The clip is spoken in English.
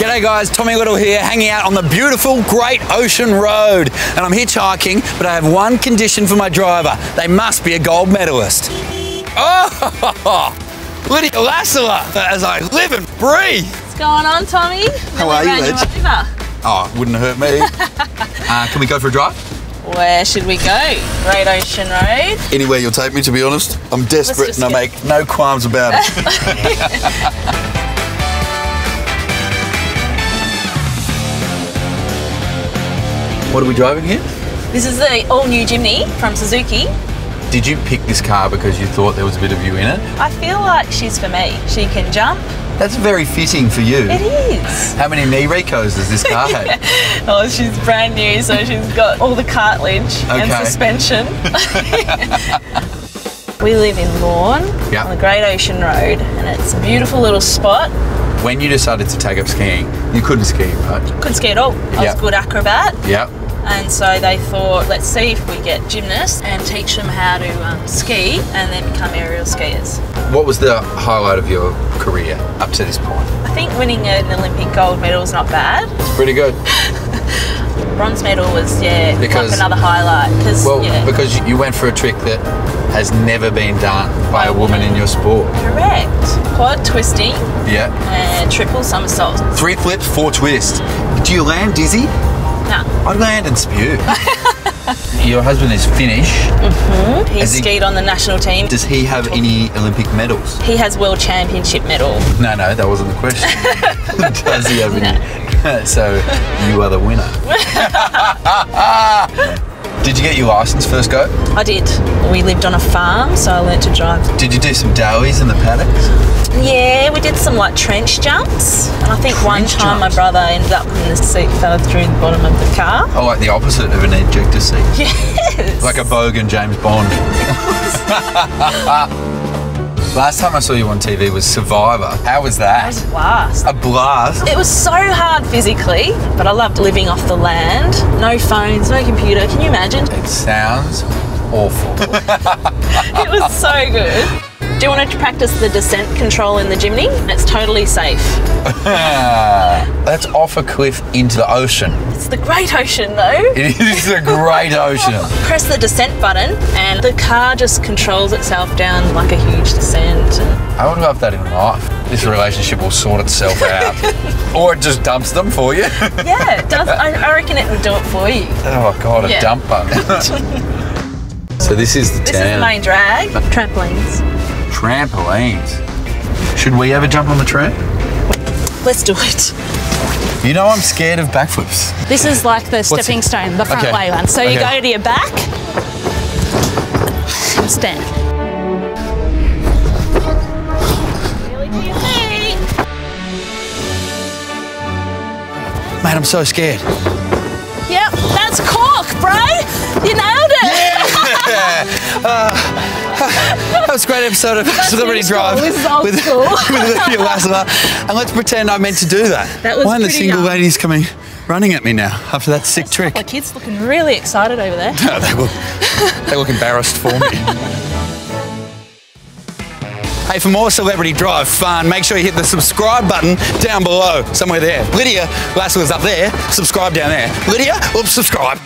G'day guys, Tommy Little here, hanging out on the beautiful Great Ocean Road. And I'm hitchhiking, but I have one condition for my driver. They must be a gold medalist. Oh, Lydia Lassila, as I live and breathe. What's going on, Tommy? How are you, Ran Ledge? over. Oh, wouldn't hurt me. uh, can we go for a drive? Where should we go? Great Ocean Road. Anywhere you'll take me, to be honest. I'm desperate and I make no qualms about it. what are we driving here? This is the all-new Jimny from Suzuki. Did you pick this car because you thought there was a bit of you in it? I feel like she's for me. She can jump. That's very fitting for you. It is. How many knee recos does this car have? Oh, she's brand new, so she's got all the cartilage and suspension. we live in Lorne Yeah. on the Great Ocean Road, and it's a beautiful little spot. when you decided to take up skiing, you couldn't ski, right? Couldn't ski at all. I Yeah. was a good acrobat. Yeah. And so they thought, let's see if we get gymnasts and teach them how to um, ski and then become aerial skiers. What was the highlight of your career up to this point? I think winning an Olympic gold medal is not bad. It's pretty good. Bronze medal was, yeah, Because- like another highlight. Cause, Well, yeah, because you went for a trick that has never been done by a woman in your sport. correct. Quad twisting Yeah. and triple somersault. Three flips, four twists. Do you land dizzy? Nah, I land and spew. Your husband is Finnish. Mm-hmm. he Has he- skied on the national team. Does he have any Olympic medals? He has world championship medal. No, no, that wasn't the question. Does he have any? so you are the winner. Did you get your license first go? I did. We lived on a farm, so I learnt to drive. Did you do some dowies in the paddocks? Yeah, we did some like trench jumps. And I think one time jumps? my brother ended up in the seat fell through the bottom of the car. I like the opposite of an ejector seat. Yes. Like a bogan James Bond. Last time I saw you on TV was Survivor. How was That that? was a blast. A blast. It was so hard physically, but I loved living off the land. No phones, no computer. Can you imagine? It sounds awful. It was so good. Do you want to practice the descent control in the Jimny? It's totally safe. That's off a cliff into the ocean. It's the Great Ocean though. It is a great ocean. Press the descent button and the car just controls itself down like a huge descent. I would love that in life. This relationship will sort itself out. or it just dumps them for you. yeah, it does. I reckon it would do it for you. oh god, a Yeah. dump button. so this is the This is the main drag. Trampolines. Trampolines. Should we ever jump on the tramp? Let's do it. You know I'm scared of backflips. This is like the stepping stone, the front Okay. way one. So you go to your back and stand. Mate, I'm so scared. Yep, that's cork, bro. You nailed it. Uh, That was a great episode of Celebrity. Drive This is old with, with Olivia. And let's pretend I meant to do that. That was Why are the single young. ladies coming running at me now after that sick trick? The kids looking really excited over there. No, they, look, they look embarrassed for me. Hey, for more Celebrity Drive fun, make sure you hit the subscribe button down below, somewhere there. Lydia Lassiter's up there. Subscribe down there. Lydia, oops, subscribe.